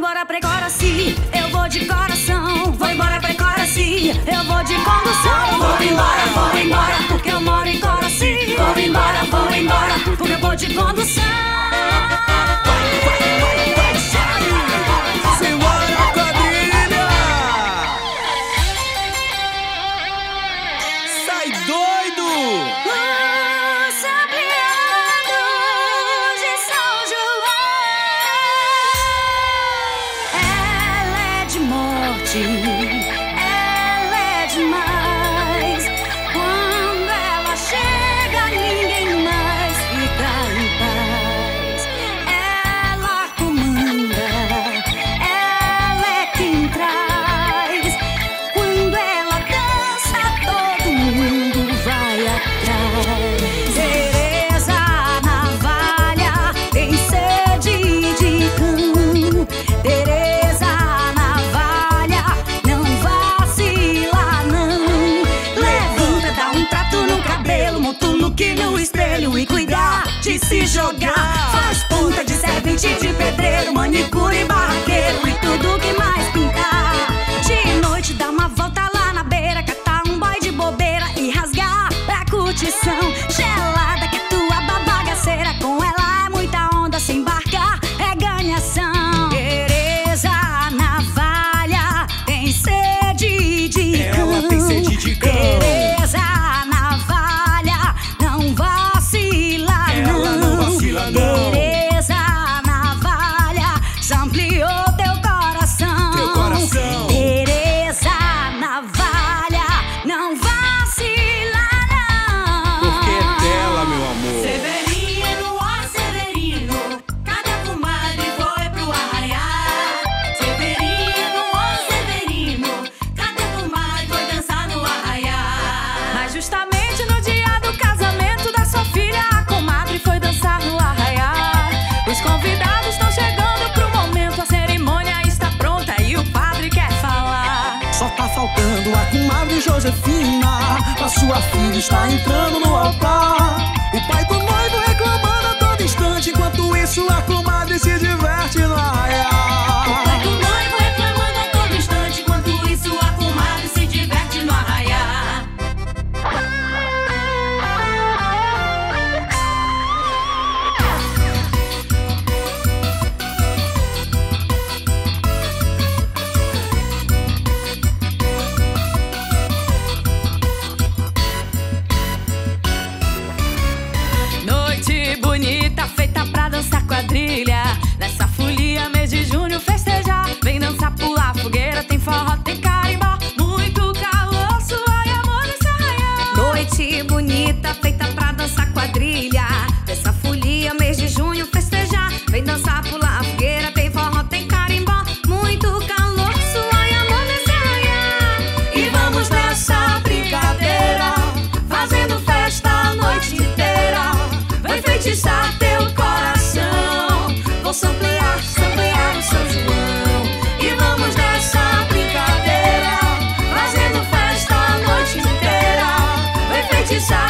embora pra Coraci, eu vou de coração. Vou embora pra Coraci, eu vou de condução. Vou embora, vou embora, porque eu moro em Coraci. Vou embora, vou embora, porque eu vou de condução. jogar. Faz ponta de servente, de pedreiro, manicure, barraqueiro e tudo que mais pintar. De noite dá uma volta lá na beira, catar um boy de bobeira e rasgar pra curtição. Só tá faltando a comadre Josefina. A sua filha está entrando no altar. O pai do noivo reclamando a todo instante. Enquanto isso, a comadre se diverte. Vou samplear, samplear o São João. E vamos nessa brincadeira Fazendo festa a noite inteira. Vai feitiçar